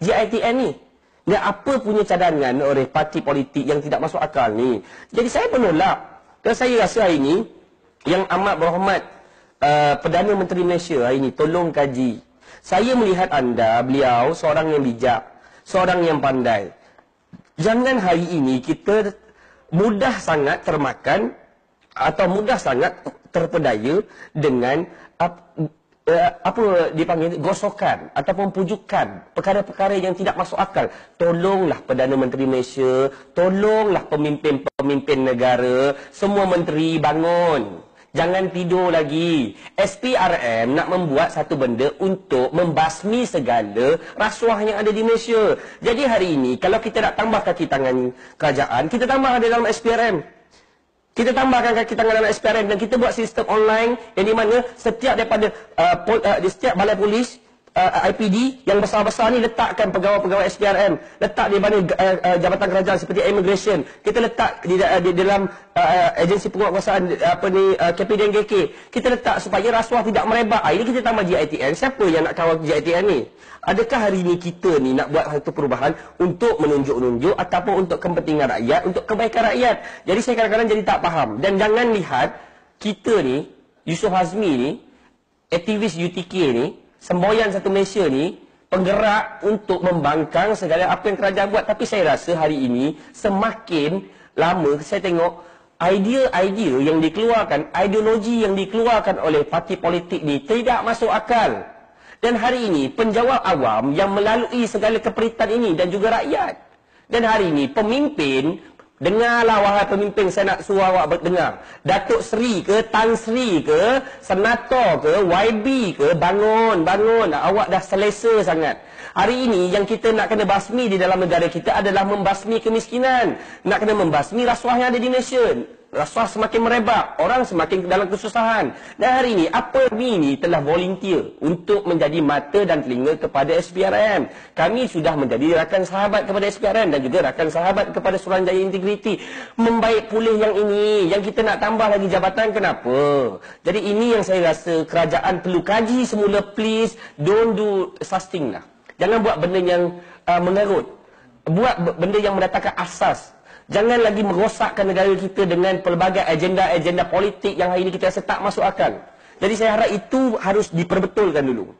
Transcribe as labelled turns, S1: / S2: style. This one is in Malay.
S1: GITN ni. Dan apa punya cadangan oleh parti politik yang tidak masuk akal ni. Jadi saya menolak. Dan saya rasa hari ini, yang amat berhormat uh, Perdana Menteri Malaysia hari ini, tolong kaji. Saya melihat anda, beliau seorang yang bijak, seorang yang pandai. Jangan hari ini kita mudah sangat termakan atau mudah sangat terpedaya dengan uh, apa dipanggil gosokan ataupun pujukan perkara-perkara yang tidak masuk akal. Tolonglah Perdana Menteri Malaysia, tolonglah pemimpin-pemimpin negara, semua menteri bangun. Jangan tidur lagi. SPRM nak membuat satu benda untuk membasmi segala rasuah yang ada di Malaysia. Jadi hari ini, kalau kita nak tambah kaki tangan kerajaan, kita tambah ada dalam SPRM. Kita tambahkan kaki tangan dalam SPRM dan kita buat sistem online yang di mana setiap daripada uh, pol, uh, di setiap balai polis uh, IPD yang besar-besar ni letakkan pegawai-pegawai SPRM letak di mana uh, uh, jabatan kerajaan seperti immigration. Kita letak di, uh, di dalam uh, agensi penguatkuasaan uh, apa ni uh, KPDNGK kita letak supaya rasuah tidak merebak. Ah, ini kita tambah GITN siapa yang nak kawal GITN ni? Adakah hari ini kita ni nak buat satu perubahan untuk menunjuk-nunjuk ataupun untuk kepentingan rakyat, untuk kebaikan rakyat? Jadi saya kadang-kadang jadi tak faham. Dan jangan lihat kita ni, Yusuf Hazmi ni, aktivis UTK ni, semboyan satu Malaysia ni, penggerak untuk membangkang segala apa yang kerajaan buat. Tapi saya rasa hari ini semakin lama saya tengok idea-idea yang dikeluarkan, ideologi yang dikeluarkan oleh parti politik ni tidak masuk akal. Dan hari ini penjawab awam yang melalui segala keperitan ini dan juga rakyat. Dan hari ini pemimpin, dengarlah wahai pemimpin saya nak suruh awak berdengar. Datuk Seri ke, Tan Sri ke, Senator ke, YB ke, bangun, bangun. Awak dah selesa sangat. Hari ini yang kita nak kena basmi di dalam negara kita adalah membasmi kemiskinan. Nak kena membasmi rasuah yang ada di Malaysia. Rasuah semakin merebak, orang semakin dalam kesusahan. Dan hari ini, apa ini telah volunteer untuk menjadi mata dan telinga kepada SPRM. Kami sudah menjadi rakan sahabat kepada SPRM dan juga rakan sahabat kepada Suruhanjaya Integriti. Membaik pulih yang ini, yang kita nak tambah lagi jabatan, kenapa? Jadi ini yang saya rasa kerajaan perlu kaji semula, please. Don't do susting lah. Jangan buat benda yang uh, mengerut. Buat benda yang mendatangkan asas. Jangan lagi merosakkan negara kita dengan pelbagai agenda-agenda politik yang hari ini kita rasa tak masuk akal. Jadi saya harap itu harus diperbetulkan dulu.